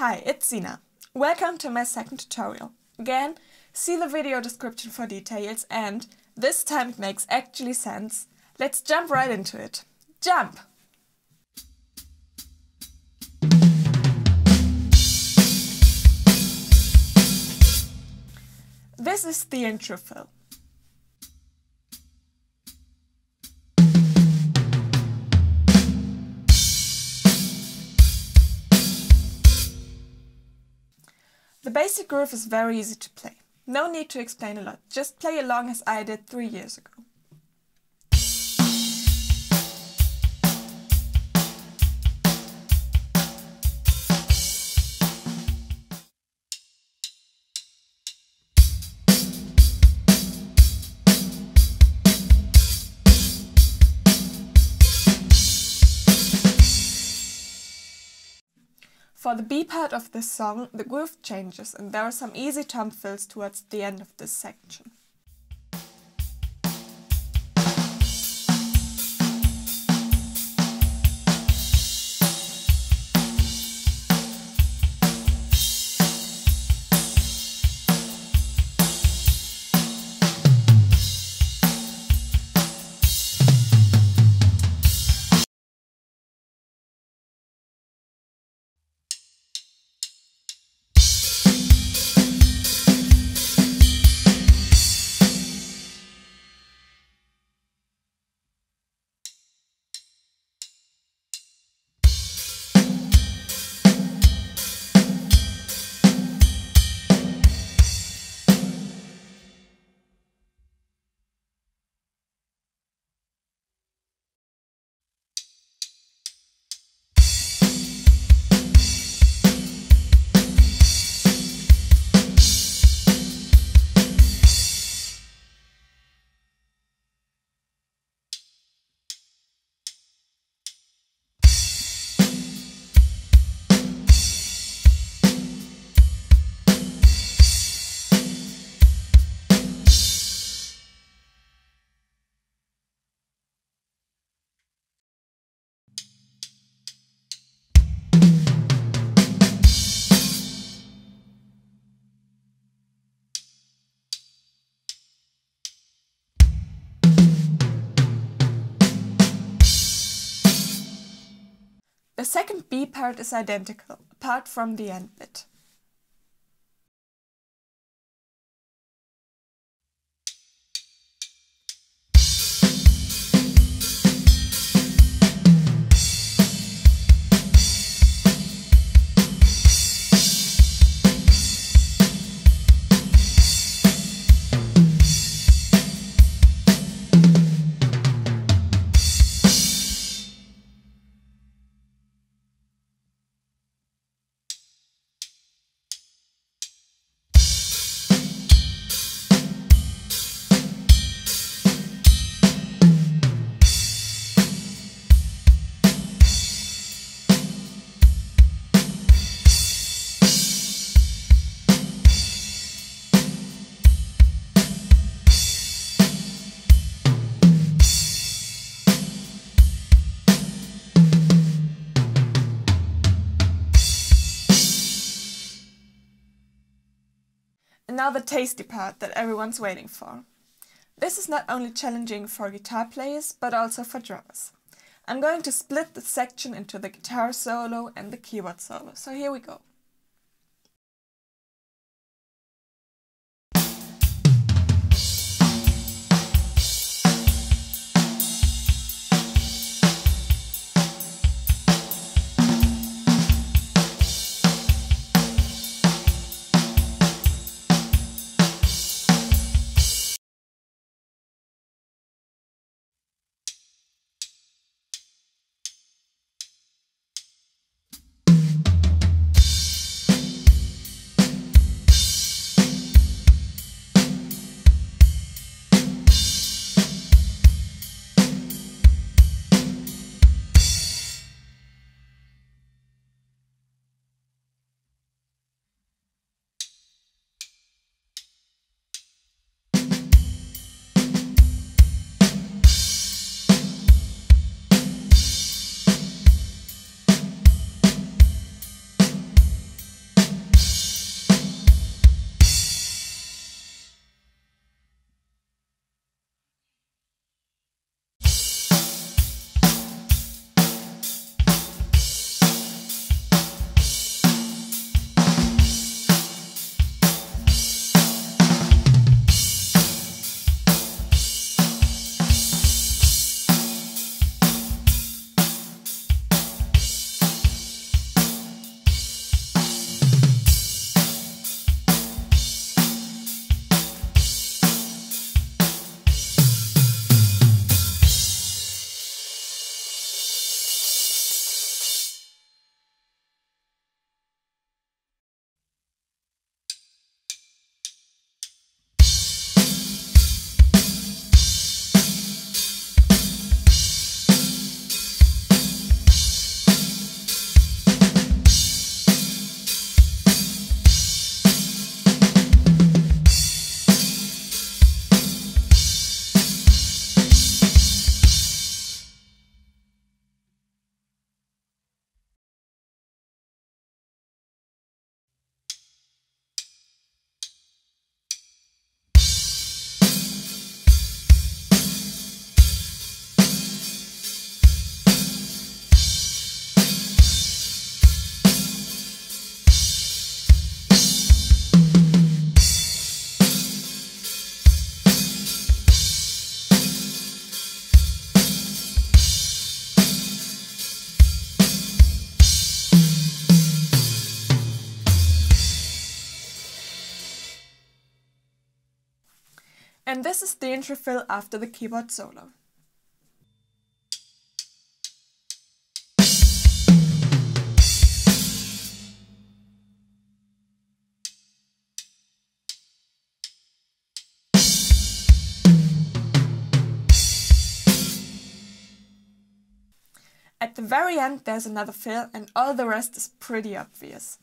Hi, it's Sina. Welcome to my second tutorial. Again, see the video description for details and, this time it makes actually sense, let's jump right into it. Jump! This is the intro fill. The basic groove is very easy to play. No need to explain a lot, just play along as I did three years ago. For the B part of this song, the groove changes and there are some easy tom fills towards the end of this section. The second B part is identical, apart from the end bit. Now the tasty part that everyone's waiting for. This is not only challenging for guitar players, but also for drummers. I'm going to split the section into the guitar solo and the keyboard solo, so here we go. And this is the intro fill after the keyboard solo. At the very end there's another fill and all the rest is pretty obvious.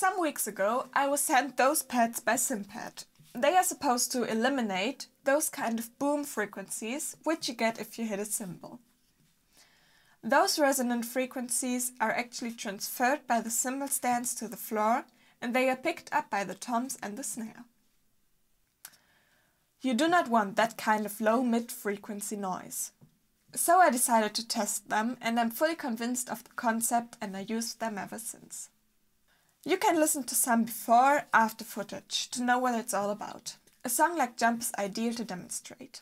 Some weeks ago I was sent those pads by Cympad. They are supposed to eliminate those kind of boom frequencies which you get if you hit a cymbal. Those resonant frequencies are actually transferred by the cymbal stands to the floor and they are picked up by the toms and the snare. You do not want that kind of low mid frequency noise. So I decided to test them and I'm fully convinced of the concept and I used them ever since. You can listen to some before, after footage to know what it's all about. A song like Jump is ideal to demonstrate.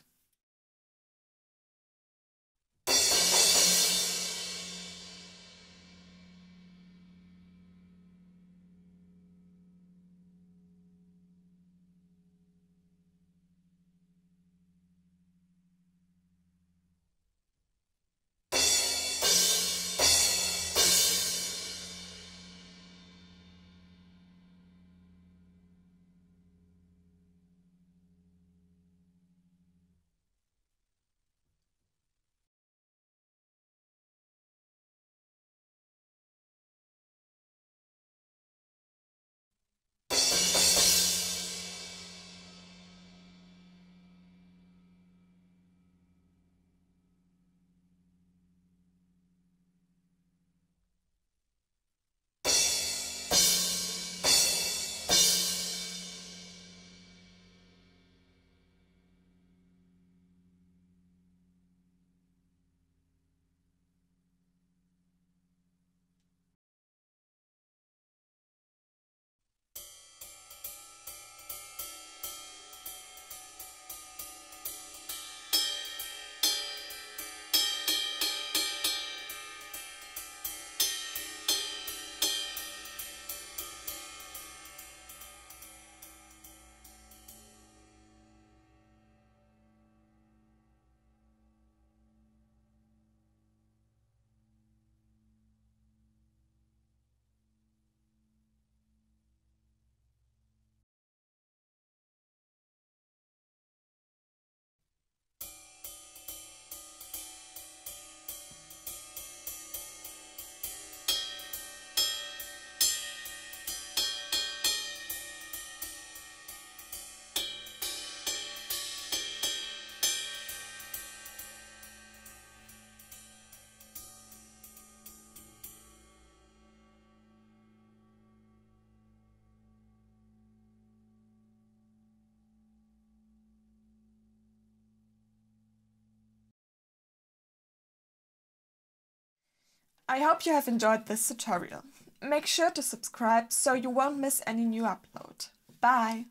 I hope you have enjoyed this tutorial. Make sure to subscribe so you won't miss any new upload. Bye!